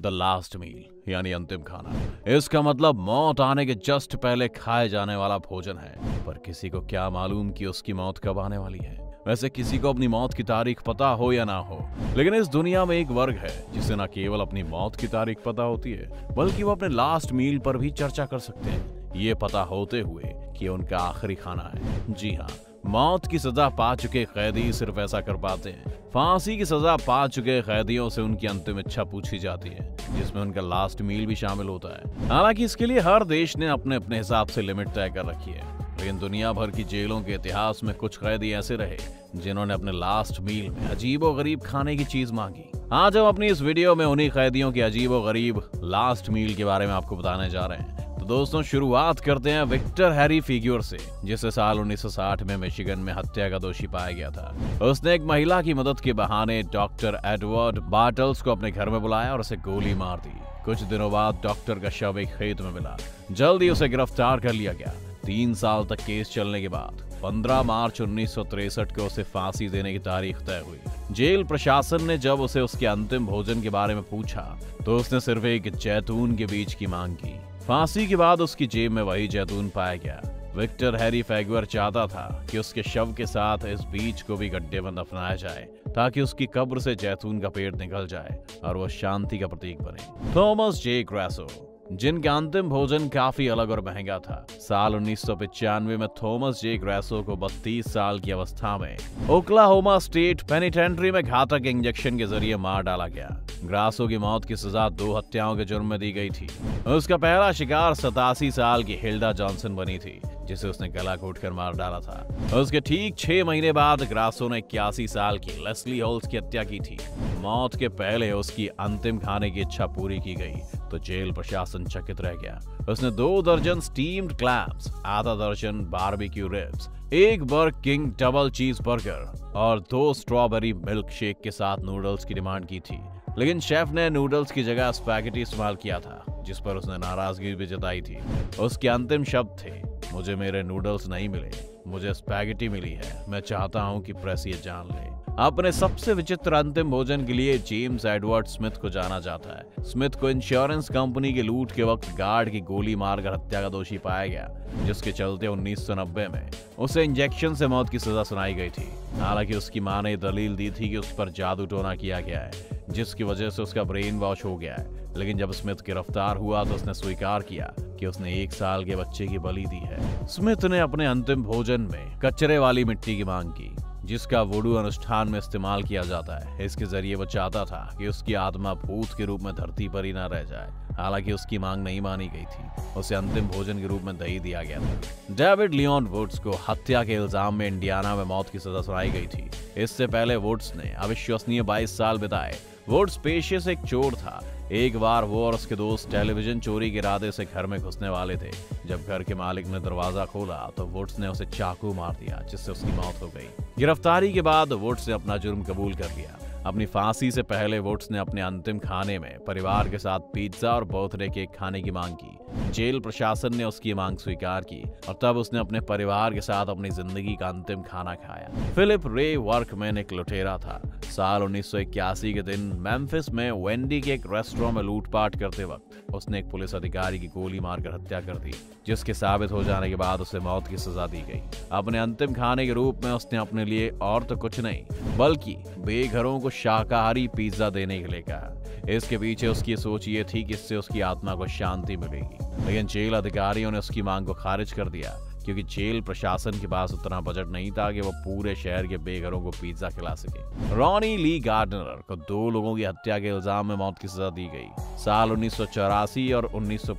The last मील यानी अंतिम खाना। इसका मतलब मौत आने के जस्ट पहले खाए जाने वाला भोजन है, पर किसी को क्या मालूम कि उसकी मौत कब आने वाली है। वैसे किसी को अपनी मौत की तारीख पता हो या ना हो, लेकिन इस दुनिया में एक वर्ग है, जिसे न केवल अपनी मौत की तारीख पता होती है, बल्कि वो अपने लास्ट मील पर भी चर्चा कर सकते हैं। ये पता होते हुए कि उनका आखिरी खाना है। जी हाँ मौत की सजा पा चुके कैदी सिर्फ़ ऐसा कर पाते हैं। फांसी की सजा पा चुके कैदियों से उनकी अंतिम इच्छा पूछी जाती है, जिसमें उनका लास्ट मील भी शामिल होता है। हालाँकि इसके लिए हर देश ने अपने अपने हिसाब से लिमिट तय कर रखी है। लेकिन दुनिया भर की जेलों के इतिहास में कुछ कैदी ऐसे रहे, जिन्होंने अपने लास्ट मील में अजीबो गरीब खाने की चीज़ मांगी। आज हम अपनी इस वीडियो में उन्हीं कैदियों की अजीबो गरीब लास्ट मील के बारे में आपको बताने जा रहे हैं दोस्तों, शुरुआत करते हैं विक्टर हैरी फिग्योर से, जिसे साल 1960 में मिशिगन में हत्या का दोषी पाया गया था। उसने एक महिला की मदद के बहाने डॉक्टर एडवर्ड बार्टल्स को अपने घर में बुलाया और उसे गोली मार दी। कुछ दिनों बाद डॉक्टर का शव एक खेत में मिला। जल्द उसे गिरफ़्तार कर लिया गया। तीन साल तक केस चलने के बाद 15 मार्च उन्नीस को उसे फांसी देने की तारीख तय हुई। जेल प्रशासन ने जब उसे उसके अंतिम भोजन के बारे में पूछा तो उसने सिर्फ़ एक जैतून के बीच की मांग की। फांसी के बाद उसकी जेब में वही जैतून पाया गया। विक्टर हैरी फैगवर चाहता था कि उसके शव के साथ इस बीच को भी गड्ढे में दफनाया जाए, ताकि उसकी कब्र से जैतून का पेड़ निकल जाए और वो शांति का प्रतीक बने। Thomas J Grasso. जिनका अंतिम भोजन काफ़ी अलग और महँगा था। साल उन्नीस में थॉमस जे ग्रेसो को 32 साल की अवस्था में ओक्लाहोमा स्टेट पेनिटेंट्री में घातक इंजेक्शन के ज़रिए मार डाला गया। ग्रासो की मौत की सजा दो हत्याओं के जुर्म में दी गई थी। उसका पहला शिकार सतासी साल की हिल्डा जॉनसन बनी थी, जिसे उसने गला घोट कर मार डाला था। उसके ठीक छह महीने बाद ग्रासो ने इक्यासी साल की लेस्ली होल्स की हत्या की थी। मौत के पहले उसकी अंतिम खाने की इच्छा पूरी की गई। तो जेल प्रशासन चकित रह गया। उसने दो दर्जन स्टीम्ड क्लैम्स आधा दर्जन बारबेक्यू रिब्स एक Burger King double cheese burger और दो स्ट्रॉबेरी मिल्क शेक के साथ नूडल्स की डिमांड की थी। लेकिन शेफ ने नूडल्स की जगह स्पैगेटी इस्तेमाल किया था, जिस पर उसने नाराज़गी भी जताई थी। उसके अंतिम शब्द थे, मुझे मेरे नूडल्स नहीं मिले, मुझे स्पैगेटी मिली है, मैं चाहता हूँ कि प्रेस ये जान ले। अपने सबसे विचित्र अंतिम भोजन के लिए जेम्स एडवर्ड स्मिथ को जाना जाता है। स्मिथ को इंश्योरेंस कंपनी के लूट के वक्त गार्ड की गोली मारकर हत्या का दोषी पाया गया, जिसके चलते 1990 में उसे इंजेक्शन से मौत की सजा सुनाई गई थी। हालाँकि उसकी माँ ने दलील दी थी कि उस पर जादू टोना किया गया है, जिसकी वजह से उसका ब्रेन वॉश हो गया है। लेकिन जब स्मिथ गिरफ़्तार हुआ तो उसने स्वीकार किया कि उसने एक साल के बच्चे की बलि दी है। स्मिथ ने अपने अंतिम भोजन में कचरे वाली मिट्टी की मांग की। जिसका वोडू अनुष्ठान में इस्तेमाल किया जाता है। इसके ज़रिए वो चाहता था कि उसकी आत्मा भूत के रूप में धरती पर ही ना रह जाए। हालाँकि उसकी मांग नहीं मानी गई थी। उसे अंतिम भोजन के रूप में दही दिया गया था। डेविड लियोन वुड्स को हत्या के इल्ज़ाम में इंडियाना में मौत की सजा सुनाई गई थी। इससे पहले वुड्स ने अविश्वसनीय 22 साल बिताए। वुड्स पेशे से एक चोर था। एक बार वो और उसके दोस्त टेलीविज़न चोरी के इरादे से घर में घुसने वाले थे। जब घर के मालिक ने दरवाज़ा खोला तो वुड्स ने उसे चाकू मार दिया, जिससे उसकी मौत हो गई। गिरफ्तारी के बाद वुड्स ने अपना जुर्म कबूल कर लिया। अपनी फांसी से पहले वुड्स ने अपने अंतिम खाने में परिवार के साथ पिज्जा और बर्थडे केक खाने की मांग की। जेल प्रशासन ने उसकी मांग स्वीकार की और तब उसने अपने परिवार के साथ अपनी ज़िंदगी का अंतिम खाना खाया। फिलिप रे वर्कमैन एक लुटेरा था। साल उन्नीस सौ इक्यासी के दिन मेम्फिस में वेंडी के एक रेस्टोरेंट में लूटपाट करते वक्त उसने एक पुलिस अधिकारी की गोली मारकर हत्या कर दी, जिसके साबित हो जाने के बाद उसे मौत की सजा दी गई। अपने अंतिम खाने के रूप में उसने अपने लिए और तो कुछ नहीं, बल्कि बेघरों को शाकाहारी पिज्जा देने के लिए कहा। इसके पीछे उसकी सोच ये थी कि इससे उसकी आत्मा को शांति मिलेगी। लेकिन जेल अधिकारियों ने उसकी मांग को खारिज कर दिया, क्योंकि जेल प्रशासन के पास उतना बजट नहीं था कि वो पूरे शहर के बेघरों को पिज्जा खिला सके। रॉनी ली गार्डनर को दो लोगों की हत्या के इल्ज़ाम में मौत की सजा दी गई। साल उन्नीस सौ चौरासी और उन्नीस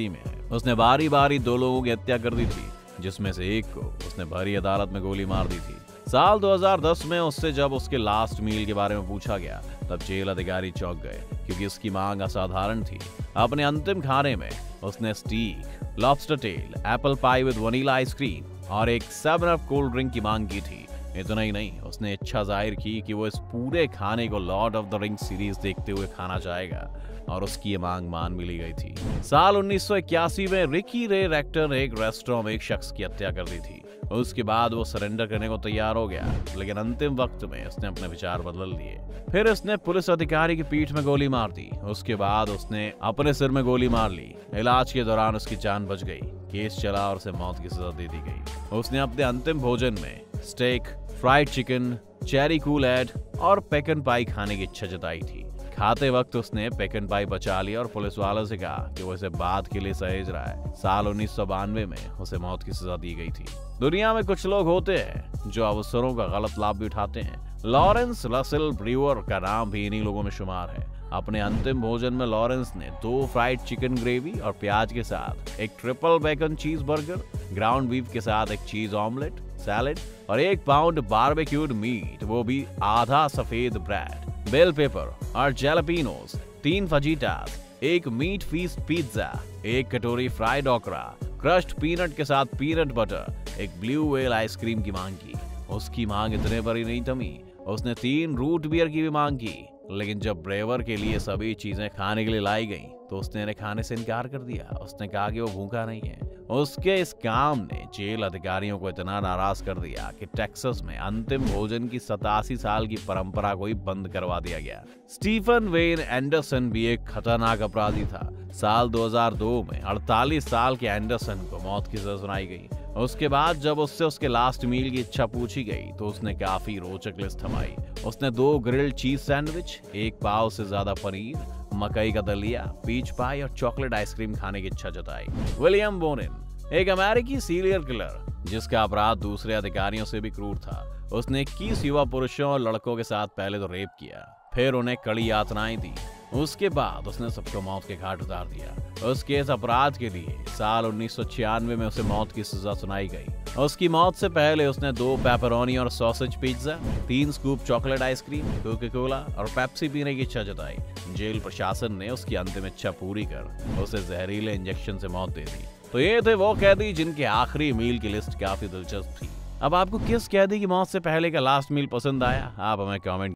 में उसने बारी बारी दो लोगों की हत्या कर दी थी, जिसमें से एक को उसने भरी अदालत में गोली मार दी थी। साल 2010 में उससे जब उसके लास्ट मील के बारे में पूछा गया, तब जेल अधिकारी चौंक गए, क्योंकि उसकी मांग असाधारण थी। अपने अंतिम खाने में उसने steak lobster tail apple pie with vanilla ice cream और एक सेवन अप कोल्ड ड्रिंक की मांग की थी। इतना ही नहीं, उसने इच्छा ज़ाहिर की कि वो इस पूरे खाने को lord of the ring series देखते हुए खाना चाहेगा, और उसकी ये मांग मान भी ली गई थी। साल 1981 में रिकी रे रेक्टर ने एक रेस्टोरेंट में एक शख्स की हत्या कर दी थी। उसके बाद वो सरेंडर करने को तैयार हो गया। लेकिन अंतिम वक्त में उसने अपने विचार बदल लिए। फिर उसने पुलिस अधिकारी की पीठ में गोली मार दी। उसके बाद उसने अपने सिर में गोली मार ली। इलाज के दौरान उसकी जान बच गई। केस चला और उसे मौत की सजा दे दी गई। उसने अपने अंतिम भोजन में steak fried chicken cherry Kool Aid और पेकन पाई खाने की इच्छा जताई थी। खाते वक्त उसने पेकन पाई बचा लिया और पुलिस वालों से कहा कि वो इसे बात के लिए सहेज रहा है। साल उन्नीस में उसे मौत की सजा दी गई थी। दुनिया में कुछ लोग होते हैं जो अवसरों का गलत लाभ भी उठाते हैं। लॉरेंस लसिल ब्रीवर का नाम भी इन्हीं लोगों में शुमार है। अपने अंतिम भोजन में लॉरेंस ने दो फ्राइड चिकन ग्रेवी और प्याज के साथ एक triple bacon cheeseburger, ground beef के साथ एक चीज़ ऑमलेट सैलेड और एक पाउंड बारबेक्यूड मीट वो भी आधा सफ़ेद ब्रेड बेल पेपर और जेलापिनोस तीन फजीटास एक मीट फ़ीस पिज्जा एक कटोरी फ्राइड ऑकरा क्रश्ड पीनट के साथ पीनट बटर एक ब्लू वेल आइसक्रीम की मांग की। उसकी मांग इतने पर ही नहीं थमी। उसने तीन रूट बियर की भी मांग की। लेकिन जब ब्रेवर के लिए सभी चीज़ें खाने के लिए लाई गई तो उसने खाने से इनकार कर दिया। उसने कहा कि वो भूखा नहीं है। उसके इस काम ने जेल अधिकारियों को इतना नाराज़ कर दिया कि टेक्सास में अंतिम भोजन की सतासी साल की परंपरा को ही बंद करवा दिया गया। स्टीफन वेन एंडरसन भी एक खतरनाक अपराधी था। साल 2002 में 48 साल के एंडरसन को मौत की सजा सुनाई गई। उसके बाद जब उससे उसके लास्ट मील की इच्छा पूछी गई तो उसने काफ़ी रोचक लिस्ट थमाई। उसने दो ग्रिल्ड चीज़ सैंडविच एक पाव से ज़्यादा पनीर मकई का दलिया पीच पाई और चॉकलेट आइसक्रीम खाने की इच्छा जताई। विलियम बोनिन एक अमेरिकी सीरियल किलर जिसका अपराध दूसरे अधिकारियों से भी क्रूर था। उसने इक्कीस युवा पुरुषों और लड़कों के साथ पहले तो रेप किया, फिर उन्हें कड़ी यातनाएँ दी। उसके बाद उसने सबको मौत के घाट उतार दिया। उसके इस अपराध के लिए साल उन्नीस सौ छियानवे में उसे मौत की सजा सुनाई गई। उसकी मौत से पहले उसने दो पेपरोनी और सॉसेज पिज्जा तीन scoop chocolate ice cream Coca Cola और पेप्सी पीने की इच्छा जताई। जेल प्रशासन ने उसकी अंतिम इच्छा पूरी कर उसे जहरीले इंजेक्शन से मौत दे दी। तो ये थे वो कैदी जिनके आखिरी मील की लिस्ट काफ़ी दिलचस्प थी। अब आपको किस कैदी की मौत से पहले का लास्ट मील पसंद आया? आप हमें कमेंट